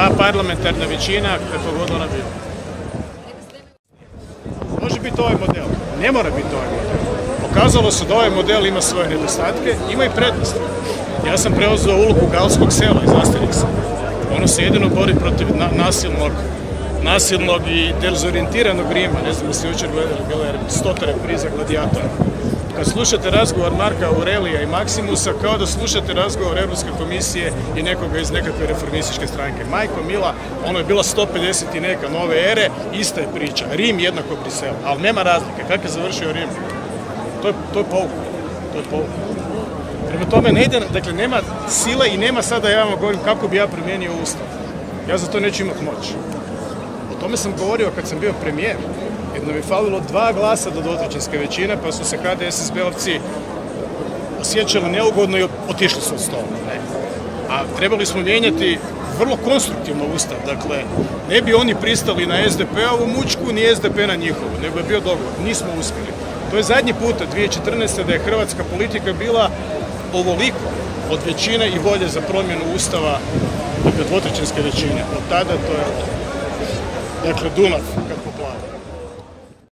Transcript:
ta parlamentarna većina, kako god ona bila. Može biti ovaj model, ne mora biti ovaj model. Pokazalo se da ovaj model ima svoje nedostatke, ima i prednosti. Ja sam preuzeo ulogu galskog sela iz Asterixa. Ono se jedino bori protiv nasilnog, nasilnog i dezorijentiranog Rima. Ne znam da ste jučer gledali, bilo je repriza gladijatora. Kad slušate razgovor Marka Aurelija i Maksimusa, kao da slušate razgovor Europske komisije i nekoga iz nekakve reformističke stranke. Majko Mila, ono je bila 150 i neka nove ere, ista je priča. Rim jednako Brisel, ali nema razlike. Kako je završio Rim? To je, to je. To je pouka. Prema tome ne ide, dakle nema sile i nema sada ja vam govorim kako bi ja promijenio ustav. Ja za to neću imati moć. O tome sam govorio kad sam bio premijer. Jedno bi falilo dva glasa do dvotrećinske većine, pa su se HDSSB-ovci osjećali neugodno i otišli su od stola. A trebali smo mijenjati vrlo konstruktivno ustav. Dakle, ne bi oni pristali na SDP-ovu mučku, ni SDP na njihovu, nego je bio dogovor. Nismo uspjeli. To je zadnji puta, 2014. da je hrvatska politika bila ovoliko od većine i volje za promjenu ustava, dakle dvotrećinske većine. Od tada to je, dakle, Dunav.